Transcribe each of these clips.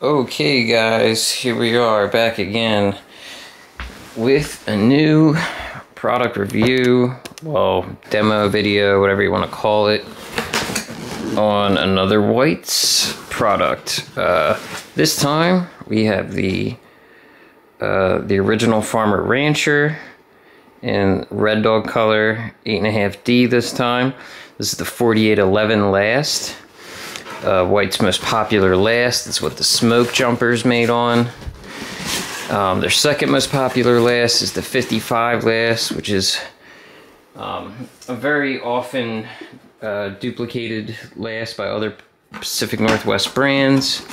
Okay guys, here we are back again with a new product review, well, demo video, whatever you want to call it, on another Whites product. Uh, this time we have the uh, the original Farmer Rancher in red dog color, 8.5D this time. This is the 4811 last. Uh, White's most popular last. It's what the smoke jumper's made on. Um, their second most popular last is the 55 last, which is um, a very often uh, duplicated last by other Pacific Northwest brands.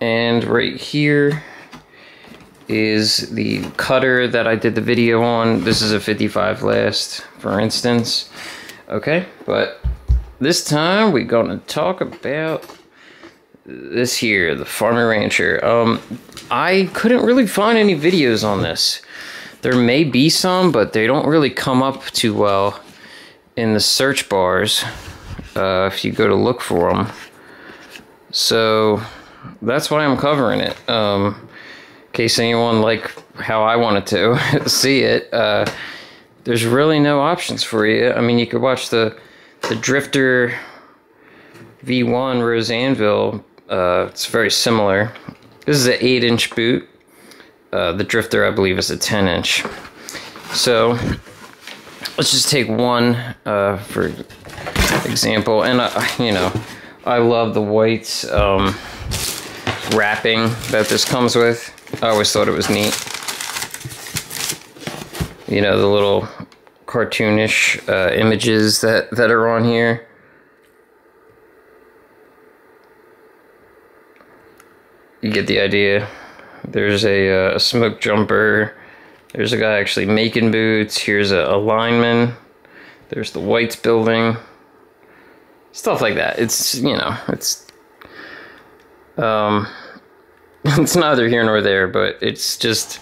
And right here is the cutter that I did the video on. This is a 55 last, for instance. Okay, but this time we're gonna talk about this here, the Farmer Rancher. Um, I couldn't really find any videos on this. There may be some, but they don't really come up too well in the search bars uh, if you go to look for them. So that's why I'm covering it. Um, case anyone like how I wanted to see it, uh, there's really no options for you. I mean, you could watch the the Drifter V1 Rose Anvil, uh, it's very similar. This is an 8 inch boot. Uh, the Drifter, I believe, is a 10 inch. So let's just take one uh, for example. And, uh, you know, I love the white um, wrapping that this comes with. I always thought it was neat. You know, the little cartoonish uh, images that, that are on here. You get the idea. There's a, uh, a smoke jumper. There's a guy actually making boots. Here's a, a lineman. There's the Whites building. Stuff like that. It's, you know, it's... Um, it's neither here nor there, but it's just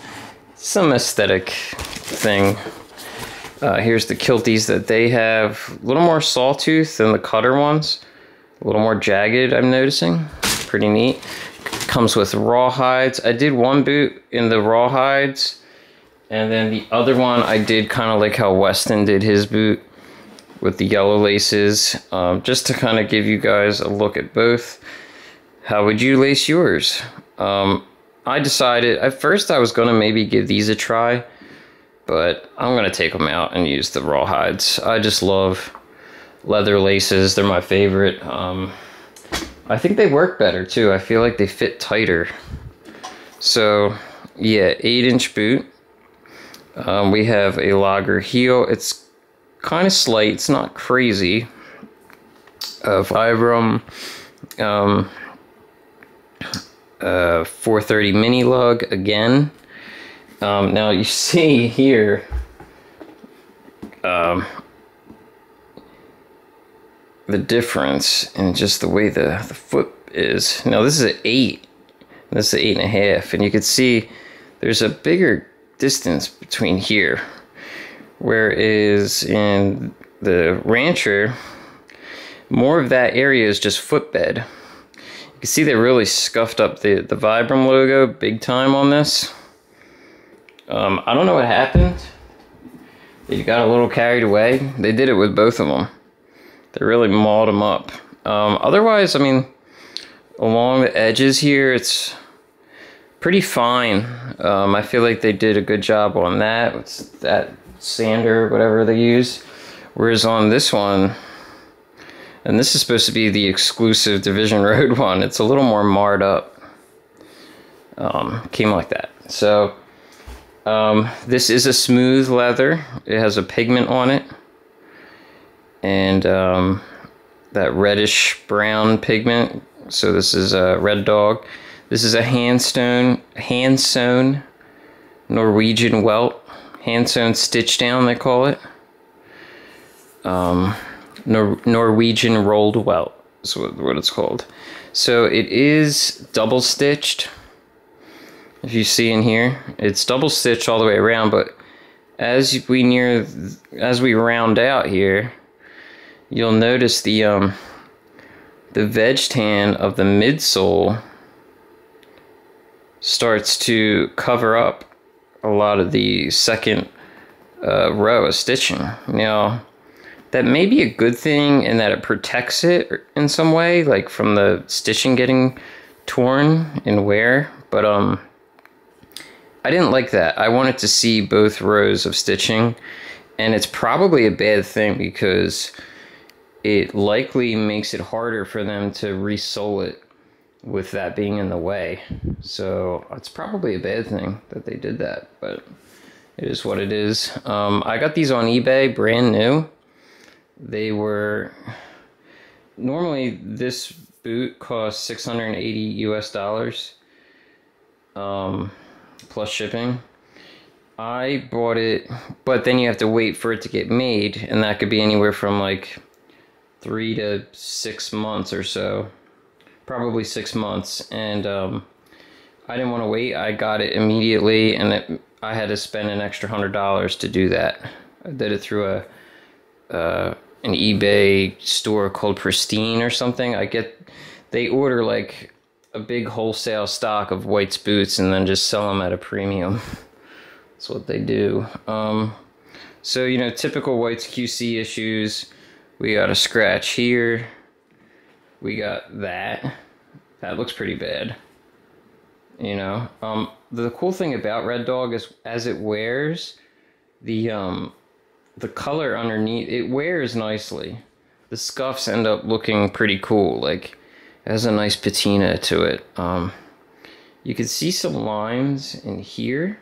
some aesthetic thing uh, here's the kilties that they have. A little more sawtooth than the cutter ones. A little more jagged, I'm noticing. Pretty neat. Comes with rawhides. I did one boot in the rawhides. And then the other one, I did kind of like how Weston did his boot with the yellow laces. Um, just to kind of give you guys a look at both. How would you lace yours? Um, I decided, at first I was going to maybe give these a try but I'm gonna take them out and use the raw hides. I just love leather laces. They're my favorite. Um, I think they work better too. I feel like they fit tighter. So yeah, eight inch boot. Um, we have a logger heel. It's kind of slight. It's not crazy. Uh, Vibram um, uh, 430 mini lug again. Um, now you see here, um, the difference in just the way the, the foot is. Now this is an 8, this is an 8.5, and you can see there's a bigger distance between here. Whereas in the Rancher, more of that area is just footbed. You can see they really scuffed up the, the Vibram logo big time on this. Um, I don't know what happened. They got a little carried away. They did it with both of them. They really mauled them up. Um, otherwise, I mean, along the edges here, it's pretty fine. Um, I feel like they did a good job on that. What's that sander, whatever they use. Whereas on this one, and this is supposed to be the exclusive Division Road one, it's a little more marred up. Um, came like that. So um, this is a smooth leather. It has a pigment on it. And um, that reddish brown pigment. So this is a red dog. This is a hand stone, hand sewn Norwegian welt. Hand sewn stitch down, they call it. Um, Nor Norwegian rolled welt is what, it's called. So it is double stitched if you see in here it's double stitched all the way around but as we near as we round out here you'll notice the um, the veg tan of the midsole starts to cover up a lot of the second uh, row of stitching. Now, that may be a good thing in that it protects it in some way, like from the stitching getting torn and wear, but um, I didn't like that. I wanted to see both rows of stitching, and it's probably a bad thing because it likely makes it harder for them to resole it with that being in the way. So it's probably a bad thing that they did that, but it is what it is. Um, I got these on eBay brand new. They were normally this boot costs 680 US dollars um, plus shipping. I bought it, but then you have to wait for it to get made, and that could be anywhere from like three to six months or so probably six months, and um, I didn't want to wait. I got it immediately, and it, I had to spend an extra hundred dollars to do that. I did it through a uh, an eBay store called Pristine or something. I get they order like a big wholesale stock of whites boots and then just sell them at a premium. That's what they do. Um, so you know, typical whites QC issues. We got a scratch here we got that. That looks pretty bad. You know, um, the cool thing about Red Dog is as it wears, the um, the color underneath it wears nicely. The scuffs end up looking pretty cool. Like, it has a nice patina to it. Um, you can see some lines in here,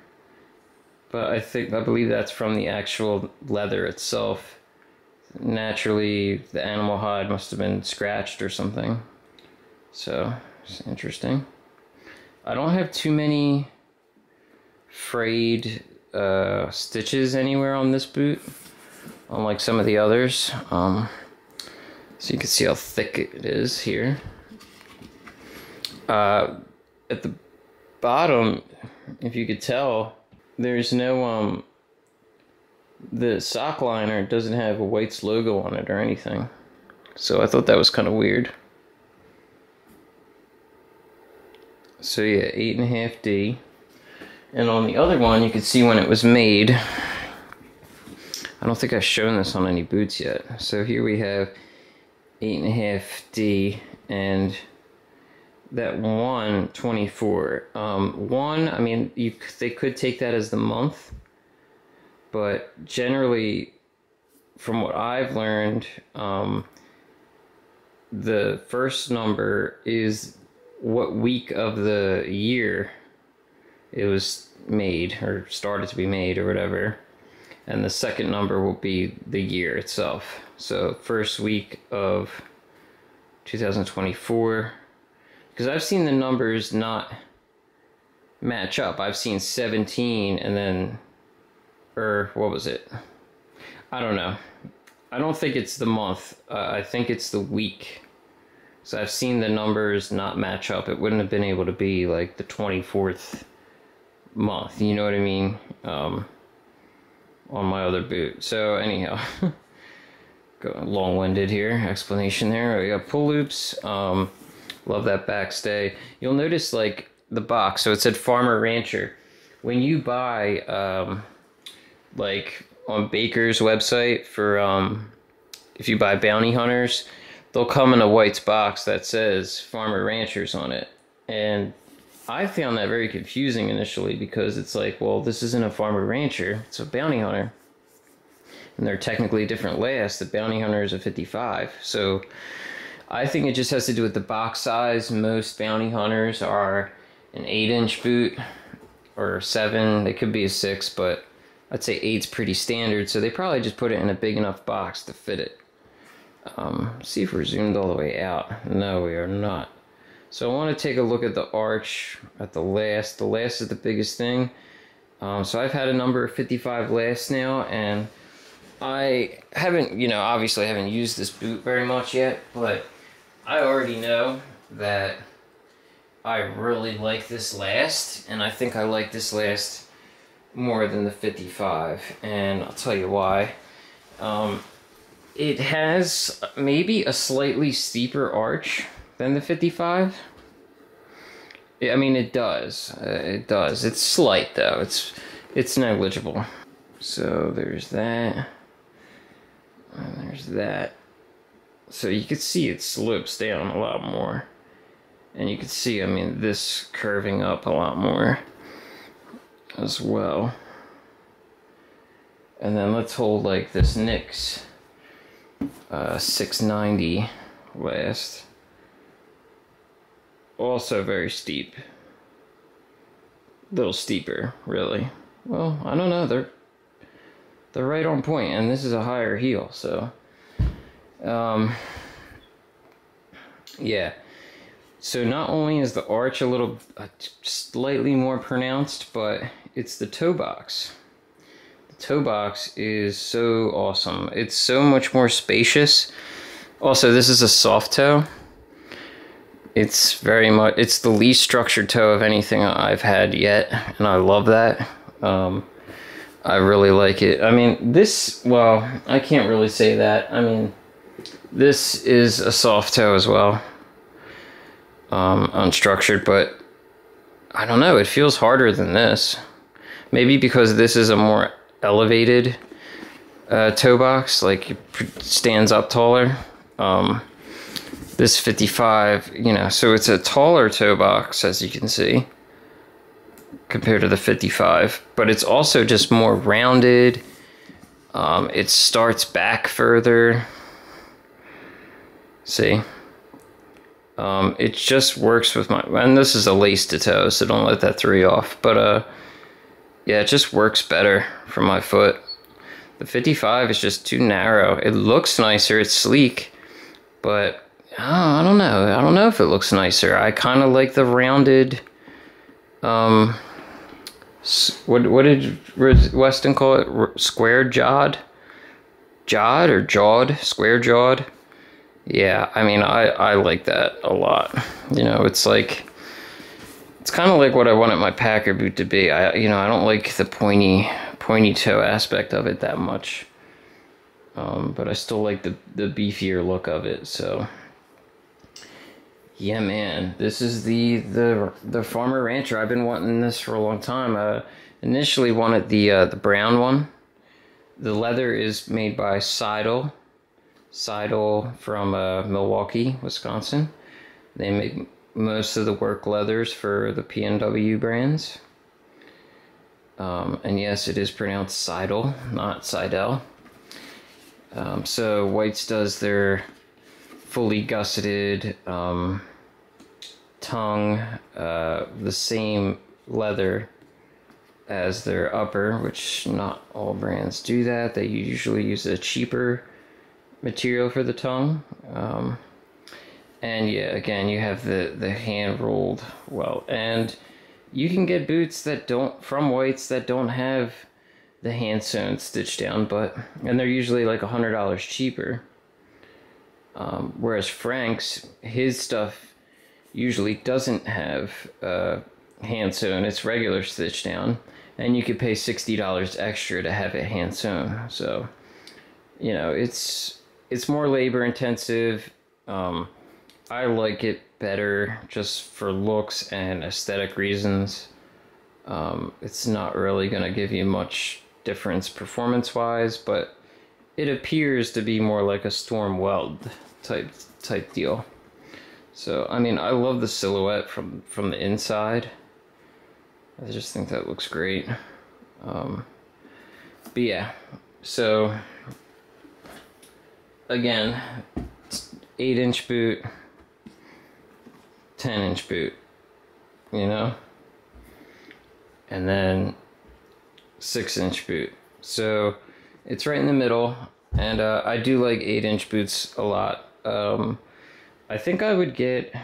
but I think I believe that's from the actual leather itself naturally the animal hide must have been scratched or something. So it's interesting. I don't have too many frayed uh, stitches anywhere on this boot, unlike some of the others. Um, so you can see how thick it is here. Uh, at the bottom, if you could tell, there's no um, the sock liner doesn't have a White's logo on it or anything. So I thought that was kind of weird. So yeah, 8.5D. And on the other one, you can see when it was made. I don't think I've shown this on any boots yet. So here we have 8.5D and that one 24. Um, one, I mean, you they could take that as the month but generally, from what I've learned, um, the first number is what week of the year it was made or started to be made or whatever. And the second number will be the year itself. So, first week of 2024. Because I've seen the numbers not match up. I've seen 17 and then or what was it? I don't know. I don't think it's the month. Uh, I think it's the week. So I've seen the numbers not match up. It wouldn't have been able to be like the 24th month. You know what I mean? Um, on my other boot. So anyhow, long-winded here explanation there. We got pull loops. Um, love that backstay. You'll notice like the box. So it said Farmer Rancher. When you buy um, like on Baker's website for um, if you buy bounty hunters, they'll come in a white's box that says farmer ranchers on it. And I found that very confusing initially because it's like, well, this isn't a farmer rancher, it's a bounty hunter. And they're technically different lasts. The bounty hunter is a 55. So I think it just has to do with the box size. Most bounty hunters are an 8 inch boot or 7. They could be a 6, but I'd say eight's pretty standard, so they probably just put it in a big enough box to fit it. Um, see if we're zoomed all the way out. No, we are not. So I want to take a look at the arch at the last. The last is the biggest thing. Um, so I've had a number of 55 lasts now, and I haven't, you know, obviously haven't used this boot very much yet, but I already know that I really like this last, and I think I like this last more than the 55 and I'll tell you why um, it has maybe a slightly steeper arch than the 55. I mean, it does. Uh, it does. It's slight though. It's it's negligible. So there's that. And there's that. So you can see it slopes down a lot more. And you can see, I mean, this curving up a lot more as well. And then let's hold like this Nicks uh, 690 last. Also very steep. A little steeper, really. Well, I don't know. They're they're right on point, and this is a higher heel, so um, yeah. So not only is the arch a little uh, slightly more pronounced, but it's the toe box. The toe box is so awesome. It's so much more spacious. Also, this is a soft toe. It's very much, it's the least structured toe of anything I've had yet, and I love that. Um, I really like it. I mean, this, well, I can't really say that. I mean, this is a soft toe as well. Um, unstructured, but I don't know. It feels harder than this. Maybe because this is a more elevated uh, toe box, like it stands up taller. Um, this 55, you know, so it's a taller toe box, as you can see, compared to the 55, but it's also just more rounded. Um, it starts back further. See? Um, it just works with my, and this is a lace to toe, so don't let that you off. But uh, yeah, it just works better for my foot. The 55 is just too narrow. It looks nicer, it's sleek, but oh, I don't know. I don't know if it looks nicer. I kind of like the rounded, um, what what did Weston call it? Square jawed, jawed or jawed, square jawed. Yeah, I mean, I, I like that a lot. You know, it's like, it's kind of like what I wanted my Packer boot to be. I, you know, I don't like the pointy, pointy toe aspect of it that much. Um, but I still like the, the beefier look of it, so. Yeah, man, this is the, the, the Farmer Rancher. I've been wanting this for a long time. I initially wanted the, uh, the brown one. The leather is made by Seidel Seidel from uh, Milwaukee, Wisconsin. They make most of the work leathers for the PNW brands. Um, and yes, it is pronounced Seidel, not Seidel. Um, so Whites does their fully gusseted um, tongue, uh, the same leather as their upper, which not all brands do that. They usually use a cheaper material for the tongue. Um, and yeah, again, you have the, the hand rolled welt. And you can get boots that don't, from whites, that don't have the hand sewn stitch down, but, and they're usually like a hundred dollars cheaper. Um, whereas Frank's, his stuff usually doesn't have uh, hand sewn, it's regular stitch down. And you could pay $60 extra to have it hand sewn. So, you know, it's it's more labor intensive. Um, I like it better just for looks and aesthetic reasons. Um, it's not really going to give you much difference performance wise, but it appears to be more like a storm welt type type deal. So I mean, I love the silhouette from from the inside. I just think that looks great. Um, but yeah, so again, 8 inch boot, 10 inch boot, you know? And then 6 inch boot. So it's right in the middle, and uh, I do like 8 inch boots a lot. Um, I think I would get.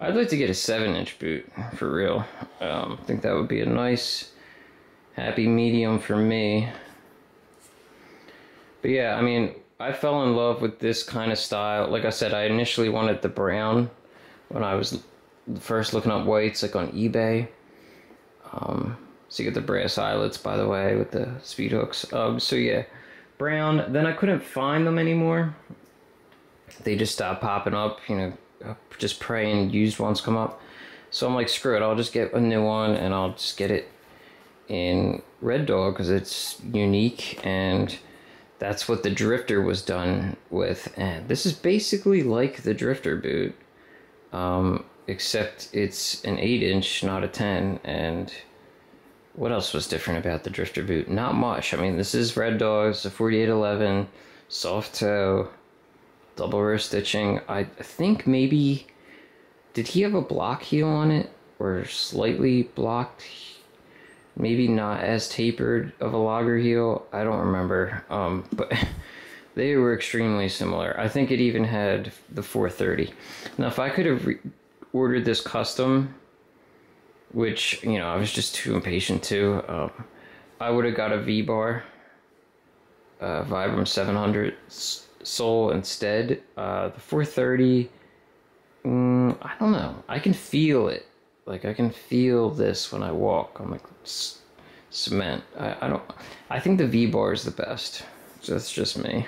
I'd like to get a 7 inch boot for real. Um, I think that would be a nice, happy medium for me. But yeah, I mean, I fell in love with this kind of style. Like I said, I initially wanted the brown when I was first looking up whites, like on eBay. Um, so you get the brass eyelets, by the way, with the speed hooks. Um, so yeah, brown. Then I couldn't find them anymore. They just stopped popping up, you know, just praying used ones come up. So I'm like, screw it, I'll just get a new one and I'll just get it in Red Dog because it's unique and that's what the Drifter was done with. And this is basically like the Drifter boot, um, except it's an 8 inch, not a 10. And what else was different about the Drifter boot? Not much. I mean, this is Red Dog's, a 4811, soft toe, double row stitching. I think maybe. Did he have a block heel on it? Or slightly blocked maybe not as tapered of a logger heel. I don't remember, um, but they were extremely similar. I think it even had the 430. Now, if I could have ordered this custom, which you know I was just too impatient to, um, I would have got a V bar, uh, Vibram 700 sole instead. Uh, the 430. Mm, I don't know. I can feel it like I can feel this when I walk on like cement. I, I don't. I think the V bar is the best. That's just me.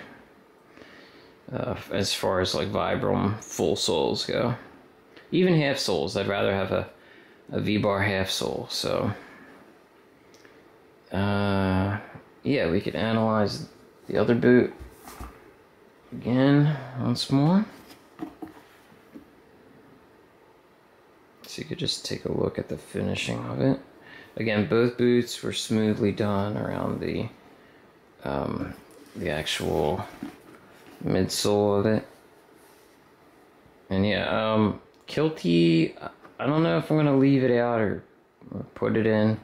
Uh, as far as like Vibram full soles go, even half soles, I'd rather have a a V bar half sole. So, uh, yeah, we could analyze the other boot again once more. So you could just take a look at the finishing of it. Again, both boots were smoothly done around the um, the actual midsole of it. And yeah, um, Kilty, I don't know if I'm gonna leave it out or, or put it in.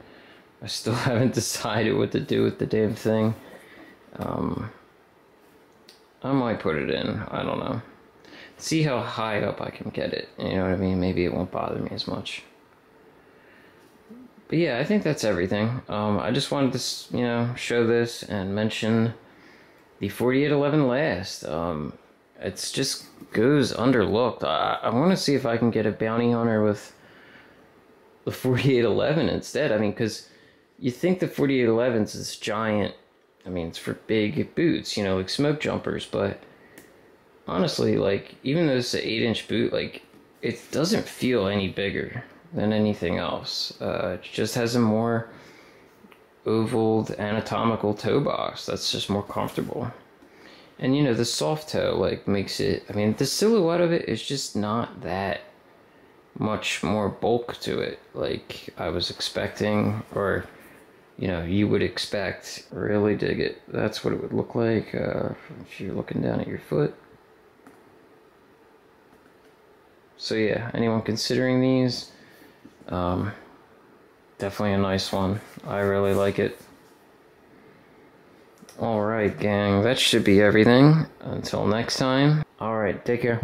I still haven't decided what to do with the damn thing. Um, I might put it in. I don't know see how high up I can get it. You know what I mean? Maybe it won't bother me as much. But yeah, I think that's everything. Um, I just wanted to, you know, show this and mention the 4811 last. Um, it's just goes underlooked. I, I want to see if I can get a bounty hunter with the 4811 instead. I mean, because you think the 4811 is giant. I mean, it's for big boots, you know, like smoke jumpers, but honestly, like even though it's an eight inch boot, like it doesn't feel any bigger than anything else. Uh, it just has a more ovaled anatomical toe box that's just more comfortable. And you know, the soft toe like makes it I mean the silhouette of it is just not that much more bulk to it like I was expecting or you know you would expect really dig it that's what it would look like uh, if you're looking down at your foot so yeah, anyone considering these, um, definitely a nice one. I really like it. Alright, gang, that should be everything. Until next time. Alright, take care.